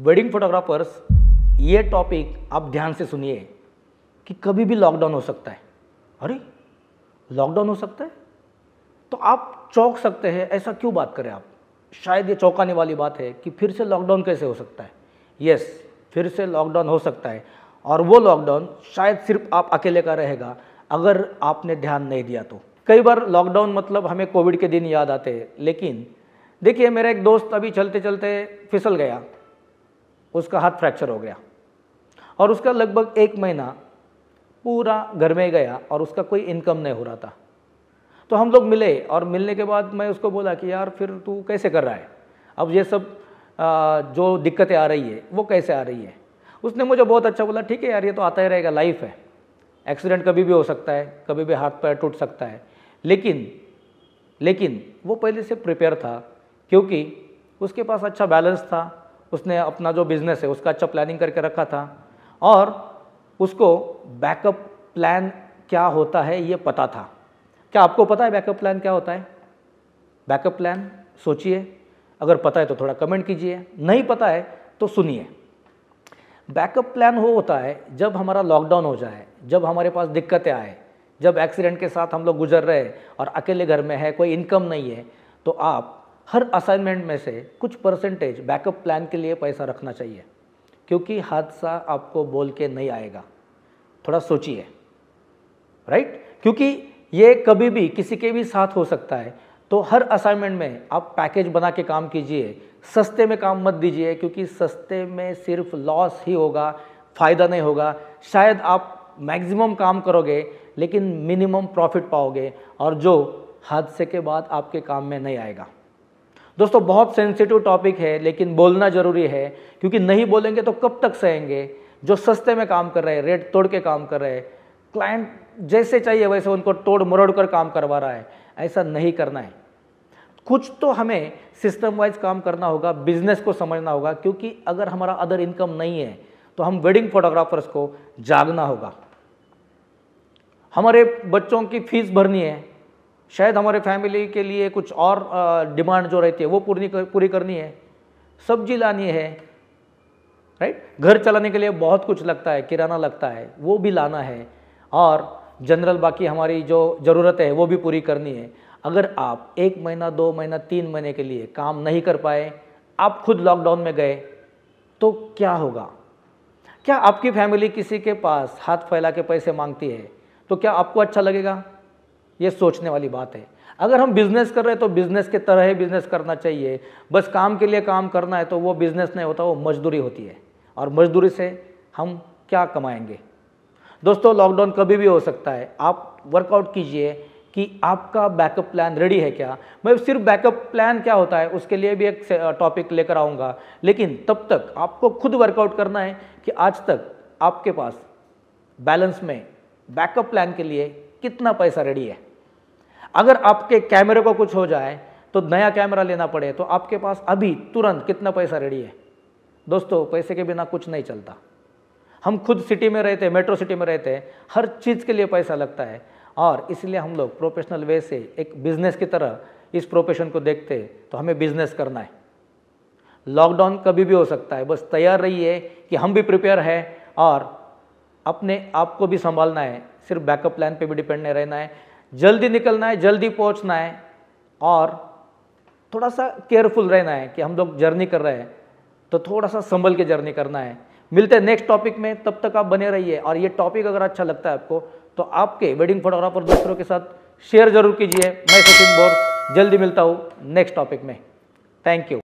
Wedding photographers ये topic आप ध्यान से सुनिए कि कभी भी लॉकडाउन हो सकता है। अरे लॉकडाउन हो सकता है? तो आप चौंक सकते हैं, ऐसा क्यों बात करें आप? शायद ये चौंकाने वाली बात है कि फिर से लॉकडाउन कैसे हो सकता है? यस फिर से लॉकडाउन हो सकता है। और वो लॉकडाउन शायद सिर्फ़ आप अकेले का रहेगा, अगर आपने ध्यान नहीं दिया तो। कई बार लॉकडाउन मतलब हमें कोविड के दिन याद आते हैं, लेकिन देखिए मेरा एक दोस्त अभी चलते चलते फिसल गया। उसका हाथ फ्रैक्चर हो गया। और उसका लगभग एक महीना पूरा घर में गया और उसका कोई इनकम नहीं हो रहा था। तो हम लोग मिले और मिलने के बाद मैं उसको बोला कि यार फिर तू कैसे कर रहा है? अब ये सब जो दिक्कतें आ रही है, वो कैसे आ रही है? उसने मुझे बहुत अच्छा बोला, ठीक है यार, ये तो आता ही रहेगा लाइफ है। एक्सीडेंट कभी भी हो सकता है, कभी भी हाथ पैर टूट सकता है। लेकिन लेकिन वो पहले से प्रिपेयर था क्योंकि उसके पास अच्छा बैलेंस था उसने अपना जो बिज़नेस है, उसका अच्छा प्लानिंग करके रखा था। और उसको बैकअप प्लान क्या होता है, ये पता था। क्या आपको पता है बैकअप प्लान क्या होता है? बैकअप प्लान सोचिए। अगर पता है तो थोड़ा कमेंट कीजिए। नहीं पता है तो सुनिए। बैकअप प्लान वो होता है, जब हमारा लॉकडाउन हो जाए, जब हमारे पास दिक्कतें आए, जब एक्सीडेंट के साथ हम लोग गुजर रहे हैं और अकेले घर में है, कोई इनकम नहीं है तो आप हर असाइनमेंट में से कुछ परसेंटेज बैकअप प्लान के लिए पैसा रखना चाहिए, क्योंकि हादसा आपको बोल के नहीं आएगा। थोड़ा सोचिए राइट क्योंकि ये कभी भी किसी के भी साथ हो सकता है तो हर असाइनमेंट में आप पैकेज बना के काम कीजिए, सस्ते में काम मत दीजिए, क्योंकि सस्ते में सिर्फ़ लॉस ही होगा, फ़ायदा नहीं होगा। शायद आप मैक्सिमम काम करोगे, लेकिन मिनिमम प्रॉफिट पाओगे, और जो हादसे के बाद आपके काम में नहीं आएगा। दोस्तों, बहुत सेंसिटिव टॉपिक है, लेकिन बोलना ज़रूरी है, क्योंकि नहीं बोलेंगे तो कब तक सहेंगे? जो सस्ते में काम कर रहे हैं, रेट तोड़ के काम कर रहे हैं क्लाइंट जैसे चाहिए वैसे उनको तोड़ मरोड़ कर काम करवा रहा है, ऐसा नहीं करना है। कुछ तो हमें सिस्टम वाइज काम करना होगा बिज़नेस को समझना होगा, क्योंकि अगर हमारा अदर इनकम नहीं है तो हम वेडिंग फोटोग्राफर्स को जागना होगा। हमारे बच्चों की फ़ीस भरनी है शायद हमारे फैमिली के लिए कुछ और डिमांड जो रहती है वो पूरी पूरी करनी है। सब्ज़ी लानी है राइट घर चलाने के लिए बहुत कुछ लगता है, किराना लगता है, वो भी लाना है। और जनरल बाकी हमारी जो ज़रूरत है वो भी पूरी करनी है। अगर आप एक महीना, दो महीना, तीन महीने के लिए काम नहीं कर पाए, आप खुद लॉकडाउन में गए तो क्या होगा? क्या आपकी फैमिली किसी के पास हाथ फैला के पैसे मांगती है? तो क्या आपको अच्छा लगेगा? ये सोचने वाली बात है। अगर हम बिज़नेस कर रहे हैं तो बिज़नेस के तरह ही बिज़नेस करना चाहिए। बस काम के लिए काम करना है तो वो बिज़नेस नहीं होता, वो मजदूरी होती है। और मजदूरी से हम क्या कमाएँगे? दोस्तों लॉकडाउन कभी भी हो सकता है। आप वर्कआउट कीजिए कि आपका बैकअप प्लान रेडी है क्या? मैं सिर्फ़ बैकअप प्लान क्या होता है, उसके लिए भी एक टॉपिक लेकर आऊँगा। लेकिन तब तक आपको खुद वर्कआउट करना है कि आज तक आपके पास बैलेंस में बैकअप प्लान के लिए कितना पैसा रेडी है। अगर आपके कैमरे को कुछ हो जाए तो नया कैमरा लेना पड़े तो आपके पास अभी तुरंत कितना पैसा रेडी है? दोस्तों, पैसे के बिना कुछ नहीं चलता। हम खुद सिटी में रहते मेट्रो सिटी में रहते हैं हर चीज़ के लिए पैसा लगता है। और इसलिए हम लोग प्रोफेशनल वे से एक बिज़नेस की तरह इस प्रोफेशन को देखते तो हमें बिज़नेस करना है। लॉकडाउन कभी भी हो सकता है, बस तैयार रहिए कि हम भी प्रिपेयर है और अपने आप को भी संभालना है। सिर्फ़ बैकअप प्लान पे भी डिपेंड नहीं रहना है। जल्दी निकलना है, जल्दी पहुँचना है और थोड़ा सा केयरफुल रहना है कि हम लोग जर्नी कर रहे हैं तो थोड़ा सा संभल के जर्नी करना है। मिलते हैं नेक्स्ट टॉपिक में, तब तक आप बने रहिए। और ये टॉपिक अगर अच्छा लगता है आपको तो आपके वेडिंग फोटोग्राफर दूसरों के साथ शेयर ज़रूर कीजिए। मैं सचिन बोर जल्दी मिलता हूँ नेक्स्ट टॉपिक में। Thank you